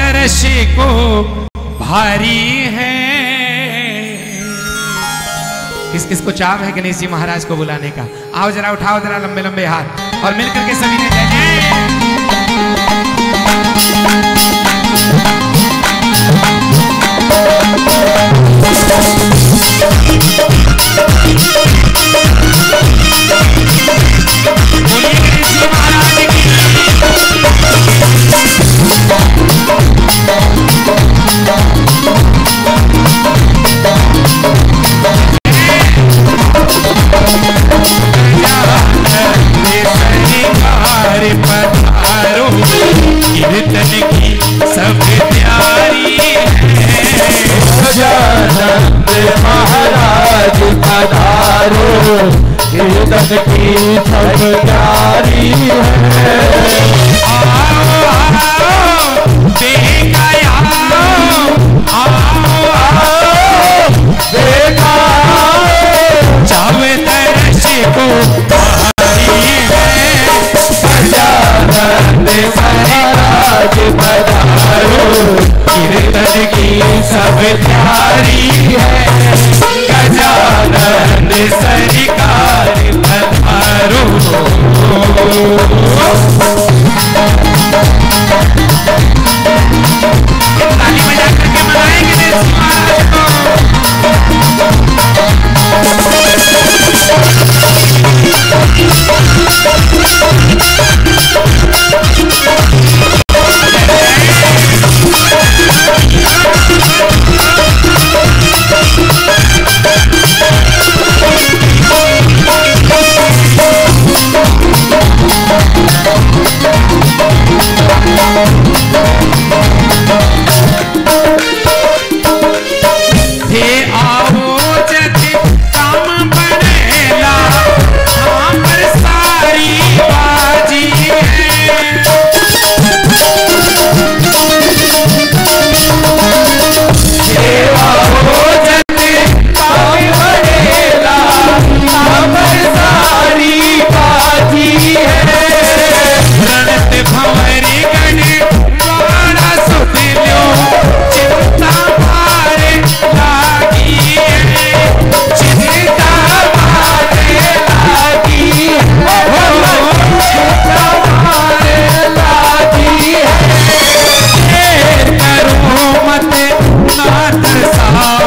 तरसे को भारी है। किस किस को चाव है गणेश जी महाराज को बुलाने का? आओ जरा, उठाओ जरा लंबे लंबे हाथ और मिलकर के सभी ने जय जय। दस की सब है।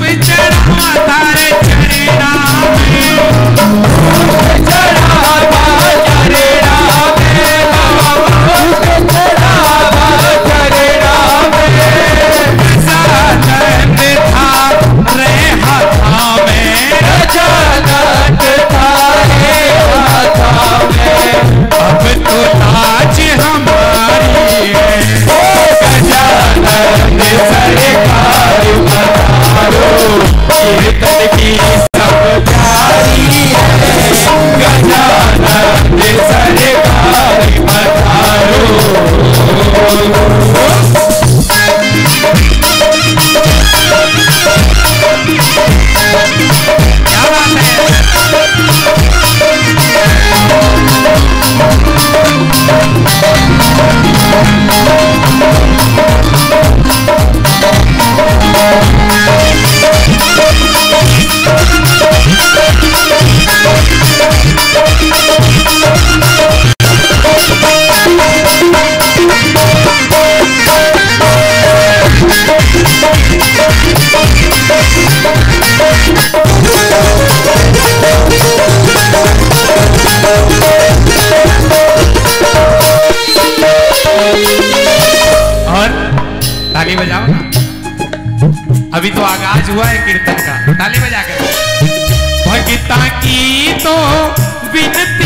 we'll be और ताली बजाओ अभी तो आगाज़ हुआ है कीर्तन का। ताली बजा कर भगता की तो विनती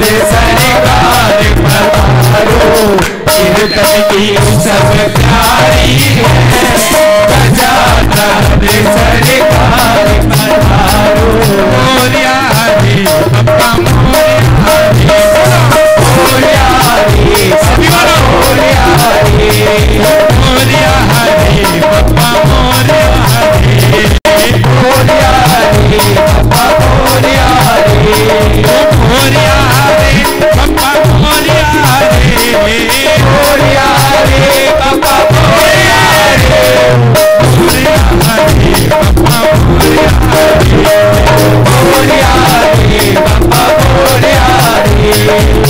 दे सरकार पधारो सब प्यारी है बजाता मोरिया रे अप्पा मोरिया रे मोरिया मोरिया रे मोरिया रे मोरिया Yeah.